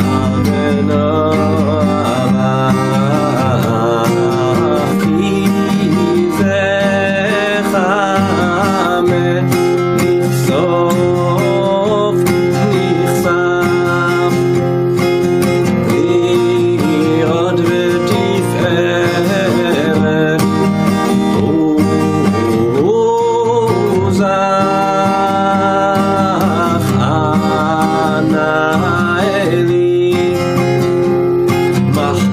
Amen.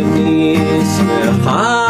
اسم سقى